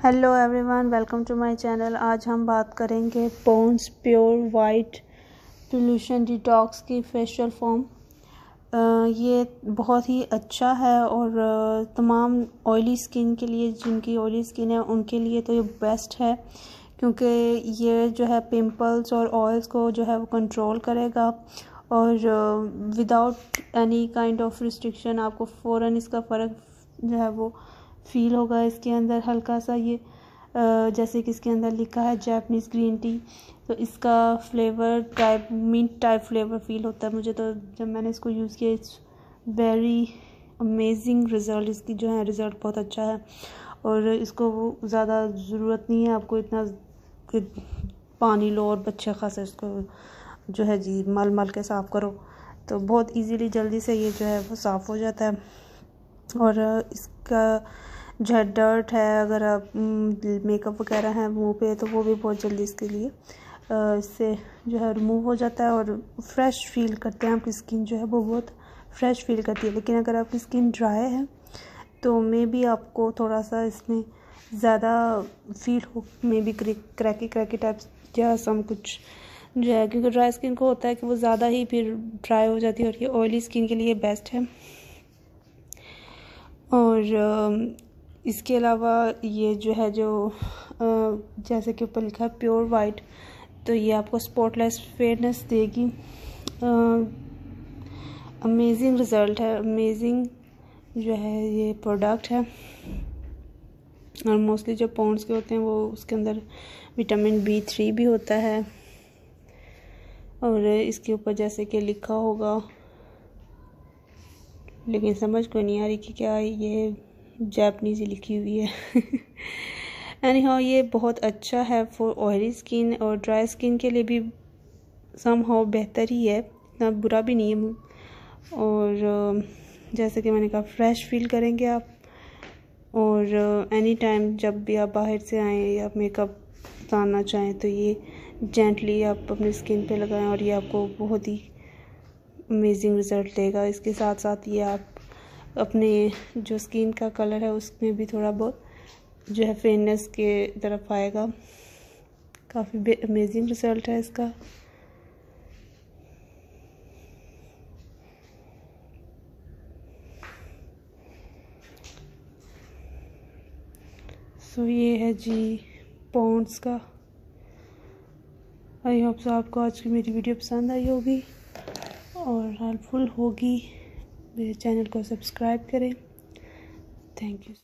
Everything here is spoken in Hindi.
Hello everyone welcome to my channel आज हम बात करेंगे Pond's pure white pollution detox की फेशियल फॉर्म ये बहुत ही अच्छा है और तमाम ऑयली स्किन के लिए, जिनकी ऑयली स्किन है, उनके लिए तो ये बेस्ट है, क्योंकि ये जो है पिंपल्स और ऑयल्स को जो है वो कंट्रोल करेगा और without any kind of restriction आपको फ़ौर इसका फ़र्क जो है वो फील होगा इसके अंदर हल्का सा ये जैसे कि इसके अंदर लिखा है जैपनीज़ ग्रीन टी तो इसका flavour type mint type flavour feel होता है मुझे तो जब मैंने इसको यूज़ किया इट्स वेरी अमेजिंग रिज़ल्ट इसकी जो है रिज़ल्ट बहुत अच्छा है. और इसको ज़्यादा ज़रूरत नहीं है, आपको इतना पानी लो और बच्चे खासा इसको जो है जी मल मल के साफ़ करो. तो बहुत इजीली जल्दी से ये जो है वो साफ़ हो जाता है. और इसका जो है डर्ट है, अगर आप मेकअप वगैरह है मुँह पे तो वो भी बहुत जल्दी इसके लिए इससे जो है रिमूव हो जाता है और फ्रेश फील करते हैं। आपकी स्किन जो है वो बहुत फ्रेश फील करती है। लेकिन अगर आपकी स्किन ड्राई है तो मे भी आपको थोड़ा सा इसमें ज़्यादा फील हो। Maybe cracky cracky type या सम कुछ जो है, क्योंकि ड्राई स्किन को होता है कि वो ज़्यादा ही फिर ड्राई हो जाती है और ये ऑयली स्किन के लिए बेस्ट है। और इसके अलावा ये जो है जो जैसे कि ऊपर लिखा है प्योर वाइट तो ये आपको स्पॉटलेस फेयरनेस देगी। अमेजिंग रिज़ल्ट है, अमेजिंग जो है ये प्रोडक्ट है। और मोस्टली जो पॉन्ड्स के होते हैं वो उसके अंदर विटामिन बी थ्री भी होता है। और इसके ऊपर जैसे कि लिखा होगा लेकिन समझ को नहीं आ रही कि क्या ये जापनीज़ लिखी हुई है। एनी हाँ ये बहुत अच्छा है फॉर ऑयली स्किन और ड्राई स्किन के लिए भी सम हाउ बेहतर ही है। इतना बुरा भी नहीं है। और जैसे कि मैंने कहा फ्रेश फील करेंगे आप। और एनी टाइम जब भी आप बाहर से आएँ या मेकअप उतारना चाहें तो ये जेंटली आप अपनी स्किन पे लगाएँ और ये आपको बहुत ही अमेजिंग रिज़ल्ट देगा इसके साथ साथ ये आप अपने जो स्किन का कलर है, उसमें भी थोड़ा बहुत जो है फेयरनेस के तरफ़ आएगा। काफ़ी अमेजिंग रिज़ल्ट है इसका। सो ये है जी पॉन्ड्स का। आई होप सो आपको आज की मेरी वीडियो पसंद आई होगी। और हेल्पफुल होगी मेरे चैनल को सब्सक्राइब करें। Thank you.